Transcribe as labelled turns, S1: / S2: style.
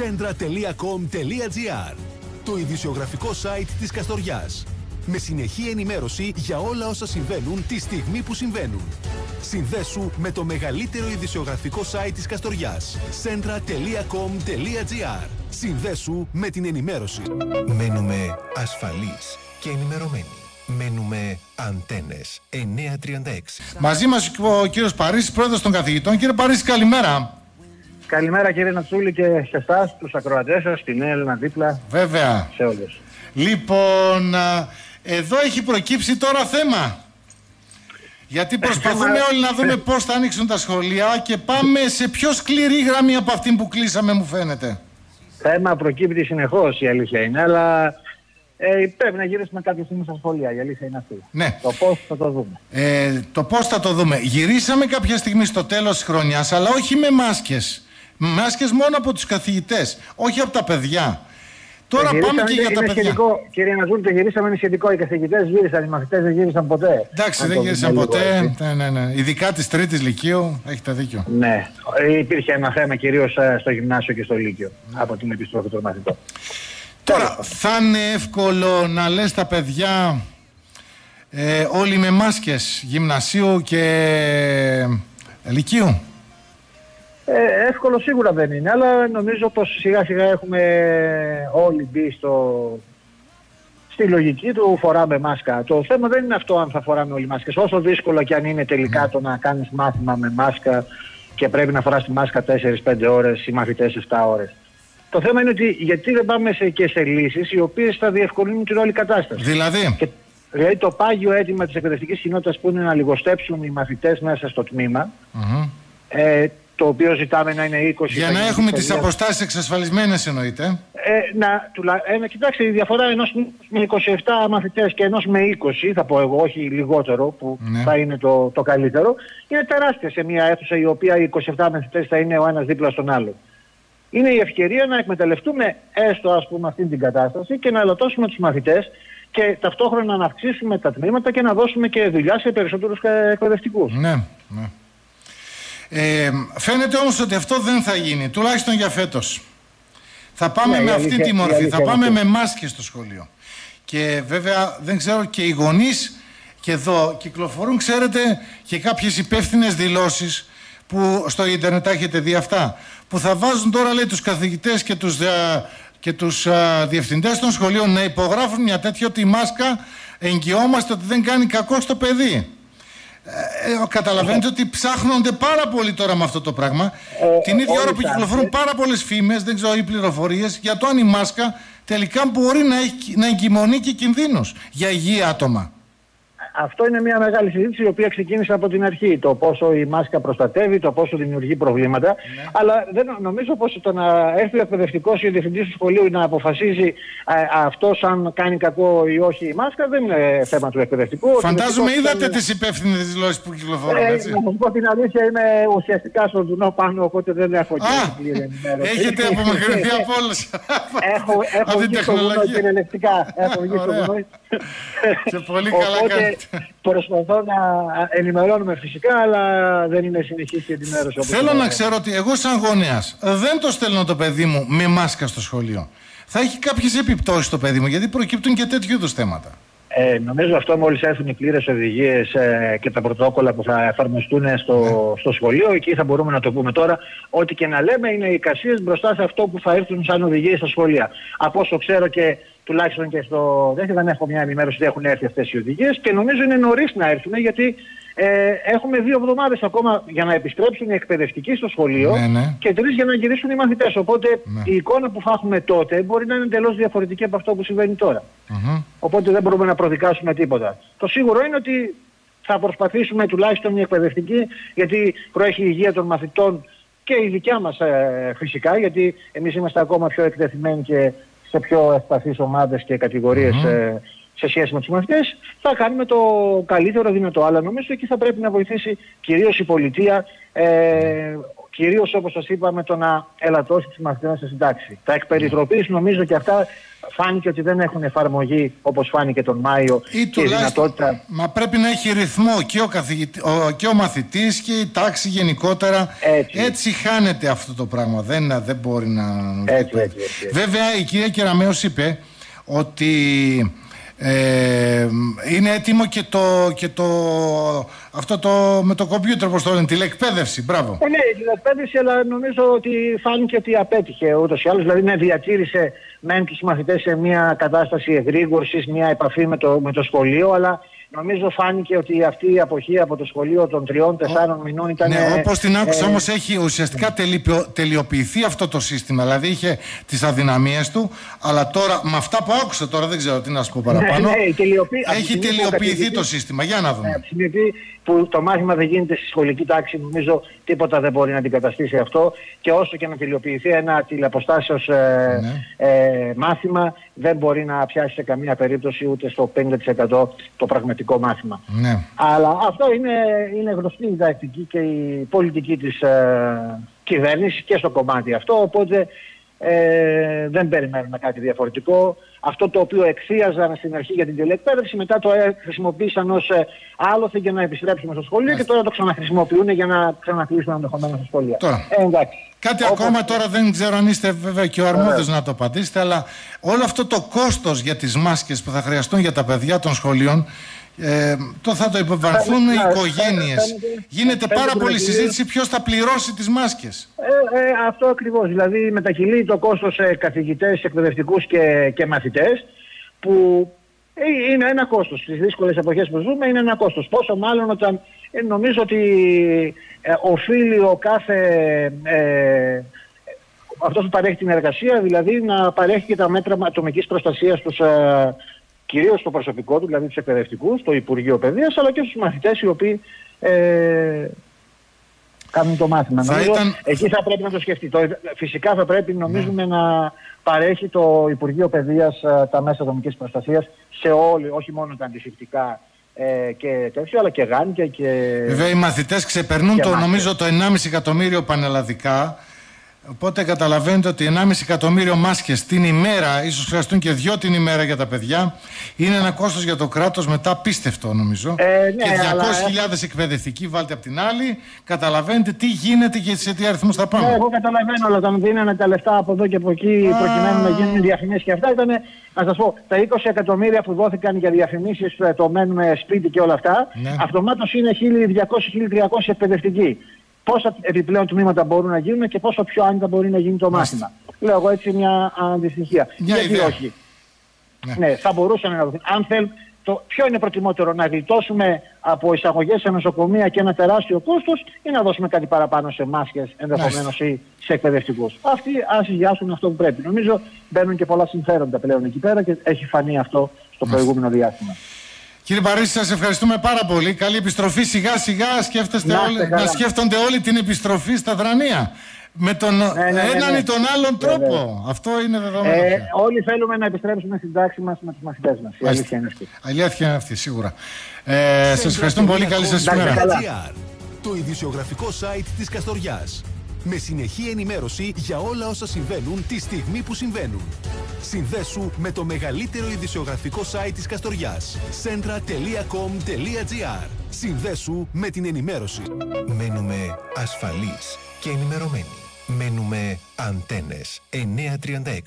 S1: Centra.com.gr Το ειδησιογραφικό site της Καστοριάς. Με συνεχή ενημέρωση για όλα όσα συμβαίνουν τη στιγμή που συμβαίνουν. Συνδέσου με το μεγαλύτερο ειδησιογραφικό site της Καστοριάς. Centra.com.gr Συνδέσου με την ενημέρωση.
S2: Μένουμε ασφαλείς και ενημερωμένοι. Μένουμε αντένες 936.
S3: Μαζί μας ο κύριος Παρίσι, πρόεδρος των καθηγητών. Κύριε Παρίσι, καλημέρα.
S4: Καλημέρα κύριε Νατσούλη και σε εσάς, τους ακροατές σας, στην Έλληνα δίπλα,
S3: Βέβαια.
S4: σε όλους.
S3: Λοιπόν, α, εδώ έχει προκύψει τώρα θέμα. Γιατί προσπαθούμε
S4: θέμα-
S3: όλοι να δούμε πώς θα ανοίξουν τα σχολεία και πάμε σε πιο σκληρή γραμμή από αυτή που κλείσαμε μου φαίνεται.
S4: Θέμα προκύπτει συνεχώς η αλήθεια είναι, αλλά ε, πρέπει να γυρίσουμε κάποια στιγμή στα σχολεία, η αλήθεια είναι αυτή.
S3: Ναι.
S4: Το πώς θα το δούμε.
S3: Ε, το πώς θα το δούμε. Γυρίσαμε κάποια στιγμή στο τέλος της χρονιάς, αλλά όχι με μάσκες. Μάσκες μόνο από τους καθηγητές, όχι από τα παιδιά. Τώρα
S4: Το
S3: πάμε
S4: γυρίσαμε,
S3: και για
S4: είναι
S3: τα παιδιά.
S4: Σχετικό, κύριε Ναζούλη, το γυρίσαμε είναι σχετικό. Οι καθηγητές γύρισαν, οι μαθητές δεν γύρισαν ποτέ.
S3: Εντάξει,
S4: Αν
S3: δεν
S4: το
S3: γύρισαν
S4: δούμε
S3: ποτέ.
S4: λίγο έτσι.
S3: Ναι, ναι, ναι. Ειδικά της τρίτης λυκείου, έχετε δίκιο.
S4: Ναι, Ε, υπήρχε ένα θέμα κυρίως ε, στο γυμνάσιο και στο λύκειο από την επιστροφή των μαθητών.
S3: Τώρα, θα είναι εύκολο να λες τα παιδιά ε, όλοι με μάσκες γυμνασίου και ε, λυκείου;
S4: Ε, εύκολο σίγουρα δεν είναι, αλλά νομίζω πως σιγά σιγά έχουμε όλοι μπει στο, στη λογική του φοράμε μάσκα. Το θέμα δεν είναι αυτό αν θα φοράμε όλοι μάσκες. Όσο δύσκολο και αν είναι τελικά το να κάνεις μάθημα με μάσκα και πρέπει να φοράς τη μάσκα 4-5 ώρες, οι μαθητές 7 ώρες. Το θέμα είναι ότι γιατί δεν πάμε σε, και σε λύσεις οι οποίες θα διευκολύνουν την όλη κατάσταση.
S3: Δηλαδή,
S4: Και, δηλαδή το πάγιο αίτημα της εκπαιδευτικής κοινότητας που είναι να λιγοστέψουν οι μαθητές μέσα στο τμήμα,
S3: μμμ.
S4: ε, το οποίο ζητάμε να είναι 20.
S3: για
S4: θα
S3: να
S4: γίνει
S3: έχουμε τις
S4: παιδιά.
S3: αποστάσεις εξασφαλισμένες εννοείται.
S4: Ε, να, τουλα... ε, να κοιτάξτε, η διαφορά ενός με 27 μαθητές και ενός με 20, θα πω εγώ, όχι λιγότερο, που
S3: Ναι.
S4: θα είναι το, το καλύτερο, είναι τεράστια σε μια αίθουσα η οποία οι 27 μαθητές θα είναι ο ένας δίπλα στον άλλο. Είναι η ευκαιρία να εκμεταλλευτούμε έστω ας πούμε αυτή την κατάσταση και να ελωτώσουμε τους μαθητές και ταυτόχρονα να αυξήσουμε τα τμήματα και να δώσουμε και δουλειά σε περισσότερους ε, εκπαιδευτικούς.
S3: Ναι, ναι. Ε, φαίνεται όμως ότι αυτό δεν θα γίνει, τουλάχιστον για φέτος. Θα πάμε
S4: Ναι, η
S3: με αυτή
S4: αλήθεια-
S3: τη
S4: η
S3: μορφή,
S4: αλήθεια
S3: θα
S4: είναι
S3: πάμε
S4: αυτή.
S3: με μάσκες στο σχολείο. Και βέβαια δεν ξέρω και οι γονείς και εδώ κυκλοφορούν, ξέρετε, και κάποιες υπεύθυνες δηλώσεις που στο ίντερνετ τα έχετε δει αυτά, που θα βάζουν τώρα λέει τους καθηγητές και τους, α, και τους α, διευθυντές των σχολείων να υπογράφουν μια τέτοια ότι η μάσκα εγγυόμαστε ότι δεν κάνει κακό στο παιδί. Ε, ε, καταλαβαίνετε ότι ψάχνονται πάρα πολύ τώρα με αυτό το πράγμα.
S4: Ε,
S3: Την ίδια
S4: όλοι
S3: ώρα που
S4: ψάχνουν.
S3: κυκλοφορούν πάρα πολλές φήμες, δεν ξέρω ή πληροφορίες για το αν η μάσκα τελικά μπορεί να, έχει, να εγκυμονεί και κινδύνους για υγιή άτομα.
S4: Αυτό είναι μια μεγάλη συζήτηση η οποία ξεκίνησε από την αρχή. Το πόσο η μάσκα προστατεύει, το πόσο δημιουργεί προβλήματα.
S3: Ναι.
S4: Αλλά δεν, νομίζω πως το να έρθει ο εκπαιδευτικός ή ο διευθυντής του σχολείου να αποφασίζει αυτό αν κάνει κακό ή όχι η μάσκα δεν είναι θέμα του εκπαιδευτικού. Ο
S3: Φαντάζομαι
S4: εκπαιδευτικός
S3: είδατε
S4: είναι-
S3: τις υπεύθυνες δηλώσεις που κυκλοφορούν,
S4: Ε,
S3: έτσι.
S4: να σας πω την αλήθεια, είμαι ουσιαστικά στο βουνό πάνω, οπότε δεν έχω και
S3: Α,
S4: πλήρη ενημέρωση.
S3: έχετε απομακρυνθεί από όλους.
S4: Έχω, έχω βγει στο βουνό κυριολεκτικά. Έχω βγει στο
S3: Ωραία.
S4: βουνό.
S3: Και πολύ καλά
S4: Οπότε
S3: κάνετε.
S4: Προσπαθώ να ενημερώνουμε φυσικά, αλλά δεν είναι συνεχής η ενημέρωση. όπως
S3: Θέλω
S4: το
S3: να
S4: λέω.
S3: ξέρω ότι εγώ σαν γονέας δεν το στέλνω το παιδί μου με μάσκα στο σχολείο. Θα έχει κάποιες επιπτώσεις το παιδί μου γιατί προκύπτουν και τέτοιου είδους θέματα.
S4: Ε, νομίζω αυτό μόλις έρθουν οι πλήρες οδηγίες ε, και τα πρωτόκολλα που θα εφαρμοστούν στο,
S3: Ναι.
S4: στο σχολείο, εκεί θα μπορούμε να το πούμε τώρα, ό,τι και να λέμε είναι οι εικασίες μπροστά σε αυτό που θα έρθουν σαν οδηγίες στα σχολεία. Από όσο ξέρω και τουλάχιστον και στο... Δεν, δεν έχω μια ενημέρωση ότι έχουν έρθει αυτές οι οδηγίες και νομίζω είναι νωρίς να έρθουν γιατί ε, έχουμε δύο εβδομάδες ακόμα για να επιστρέψουν οι εκπαιδευτικοί στο σχολείο
S3: Ναι, ναι.
S4: και τρεις για να γυρίσουν οι μαθητές. Οπότε
S3: Ναι.
S4: η εικόνα που θα έχουμε τότε μπορεί να είναι εντελώς διαφορετική από αυτό που συμβαίνει τώρα.
S3: Μμμ.
S4: Οπότε δεν μπορούμε να προδικάσουμε τίποτα. Το σίγουρο είναι ότι θα προσπαθήσουμε τουλάχιστον οι εκπαιδευτικοί, γιατί προέχει η υγεία των μαθητών και η δικιά μας ε, φυσικά, γιατί εμείς είμαστε ακόμα πιο εκτεθειμένοι και σε πιο ευπαθείς ομάδες και κατηγορίες
S3: Μμμ.
S4: ε, σε σχέση με τους μαθητές, θα κάνουμε το καλύτερο δυνατό. Αλλά νομίζω εκεί θα πρέπει να βοηθήσει κυρίως η πολιτεία, ε, Κυρίως όπως σας είπα με το να ελαττώσει τις μαθητές στην τάξη. Τα εκπεριτροπής νομίζω και αυτά φάνηκε ότι δεν έχουν εφαρμογή όπως φάνηκε τον Μάιο.
S3: Ή
S4: και η δυνατότητα...
S3: Μα πρέπει να έχει ρυθμό και ο, καθηγητή, ο, και ο μαθητής και η τάξη γενικότερα.
S4: Έτσι.
S3: έτσι χάνεται αυτό το πράγμα. Δεν, δεν μπορεί να...
S4: Έτσι, έτσι, έτσι.
S3: Βέβαια η κυρία Κεραμέως είπε ότι ε, είναι έτοιμο και το, και το, αυτό το με το κομπιούτερ, όπως το λένε, τηλεκπαίδευση. Μπράβο.
S4: Ε, ναι, η τηλεκπαίδευση, αλλά νομίζω ότι φάνηκε ότι απέτυχε ούτως ή άλλως. Δηλαδή, ναι, διατήρησε μεν του μαθητές σε μια κατάσταση εγρήγορσης, μια επαφή με το, με το σχολείο, αλλά Νομίζω φάνηκε ότι αυτή η αποχή από το σχολείο των τριών-τεσσάρων μηνών ήταν.
S3: Ναι, όπως την άκουσα, ε, όμως έχει ουσιαστικά τελειοποιηθεί αυτό το σύστημα. Δηλαδή είχε τις αδυναμίες του, αλλά τώρα με αυτά που άκουσα τώρα δεν ξέρω τι να σου πω παραπάνω.
S4: Ναι, ναι, τελειοποιη...
S3: Έχει τελειοποιηθεί το σύστημα. Για να δούμε.
S4: Ναι, από τη στιγμή που το μάθημα δεν γίνεται στη σχολική τάξη, νομίζω τίποτα δεν μπορεί να αντικαταστήσει αυτό. Και όσο και να τελειοποιηθεί ένα τηλεαποστάσεως ε, ναι. ε, μάθημα, δεν μπορεί να πιάσει σε καμία περίπτωση ούτε στο 50% το πραγματικό μάθημα.
S3: Ναι.
S4: Αλλά αυτό είναι, είναι γνωστή η διδακτική και η πολιτική της ε, κυβέρνησης και στο κομμάτι αυτό, οπότε ε, δεν περιμένουμε κάτι διαφορετικό. Αυτό το οποίο εξίαζαν στην αρχή για την τηλεκπαίδευση, μετά το ε, χρησιμοποίησαν ως ε, άλοθη για να επιστρέψουμε στο σχολείο και τώρα το ξαναχρησιμοποιούν για να ξανακλείσουν ενδεχομένως στα σχολεία.
S3: Τώρα.
S4: Ε, εντάξει.
S3: Κάτι ακόμα τώρα δεν ξέρω αν είστε βέβαια και ο αρμόδιος να το απαντήσετε, αλλά όλο αυτό το κόστος για τις μάσκες που θα χρειαστούν για τα παιδιά των σχολείων ε, το θα το υποβαρθούν οι οικογένειες. Γίνεται πάρα πολύ συζήτηση ποιος θα πληρώσει τις μάσκες.
S4: Ε, ε, αυτό ακριβώς. Δηλαδή μετακυλεί το κόστος σε καθηγητές, εκπαιδευτικούς και, και μαθητές που ε, είναι ένα κόστος. Στις δύσκολες εποχές που ζούμε είναι ένα κόστος. Πόσο μάλλον όταν ε, νομίζω ότι ε, οφείλει ο κάθε. Ε, αυτός που παρέχει την εργασία, δηλαδή να παρέχει και τα μέτρα ατομικής προστασίας στους, ε, κυρίως στο προσωπικό του, δηλαδή τους εκπαιδευτικούς, στο Υπουργείο Παιδείας, αλλά και στους μαθητές οι οποίοι ε, κάνουν το μάθημα.
S3: Θα
S4: νομίζω,
S3: ήταν...
S4: Εκεί θα πρέπει να το σκεφτεί. Το, φυσικά θα πρέπει, νομίζουμε, ναι. να παρέχει το Υπουργείο Παιδείας ε, τα μέσα ατομική προστασίας σε όλοι, όχι μόνο τα αντισηπτικά ε, και τέτοιο, αλλά και γάντια και.
S3: Βέβαια, οι μαθητές ξεπερνούν το, νομίζω το 1,5 εκατομμύριο πανελλαδικά. Οπότε καταλαβαίνετε ότι 1,5 εκατομμύριο μάσκες την ημέρα, ίσως χρειαστούν και δυο την ημέρα για τα παιδιά, είναι ένα κόστος για το κράτος μετά πίστευτο νομίζω.
S4: Ε, ναι,
S3: και 200.000 αλλά... εκπαιδευτικοί βάλτε από την άλλη, καταλαβαίνετε τι γίνεται και σε τι αριθμούς θα πάμε.
S4: Ναι, εγώ καταλαβαίνω, αλλά όταν δίνανε τα λεφτά από εδώ και από εκεί Α... προκειμένου να γίνουν διαφημίσεις και αυτά ήταν, να σας πω, τα 20 εκατομμύρια που δόθηκαν για διαφημίσεις, ε, το μένουμε σπίτι και όλα αυτά, ναι. αυτομάτως είναι 1.200-1.300 εκπαιδευτικοί πόσα επιπλέον τμήματα μπορούν να γίνουν και πόσο πιο άνετα μπορεί να γίνει το μάθημα. Λέω εγώ έτσι μια αντιστοιχεία. Γιατί
S3: ιδέα.
S4: όχι; Ναι. ναι. θα μπορούσαμε να δούμε. Αν θέλ, το ποιο είναι προτιμότερο, να γλιτώσουμε από εισαγωγές σε νοσοκομεία και ένα τεράστιο κόστος ή να δώσουμε κάτι παραπάνω σε μάσκες ενδεχομένως ή σε εκπαιδευτικούς; Αυτοί ας υγιάσουν αυτό που πρέπει. Νομίζω μπαίνουν και πολλά συμφέροντα πλέον εκεί πέρα και έχει φανεί αυτό στο προηγούμενο διάστημα.
S3: Κύριε Παρίσι, σας ευχαριστούμε πάρα πολύ. Καλή επιστροφή. Σιγά σιγά σκέφτεστε
S4: Να
S3: όλοι,
S4: είστε καλά.
S3: να σκέφτονται όλοι την επιστροφή στα δρανία. Με τον
S4: ναι, ναι,
S3: έναν
S4: ναι.
S3: ή τον άλλον
S4: Βέβαια.
S3: τρόπο. Αυτό είναι δεδομένο.
S4: Ε,
S3: πια.
S4: όλοι θέλουμε να επιστρέψουμε στην τάξη μας με τους μαθητές μας. Η αλήθεια είναι αυτή.
S3: Αλήθεια είναι αυτή, σίγουρα. Ε, σας ευχαριστούμε πολύ. Καλή σας
S4: Εντάξει,
S3: ημέρα.
S4: καλά.
S1: GR, το ειδησιογραφικό site της Καστοριάς. Με συνεχή ενημέρωση για όλα όσα συμβαίνουν τη στιγμή που συμβαίνουν. Συνδέσου με το μεγαλύτερο ειδησιογραφικό site της Καστοριάς. centra.com.gr Συνδέσου με την ενημέρωση.
S2: Μένουμε ασφαλείς και ενημερωμένοι. Μένουμε αντένες 936.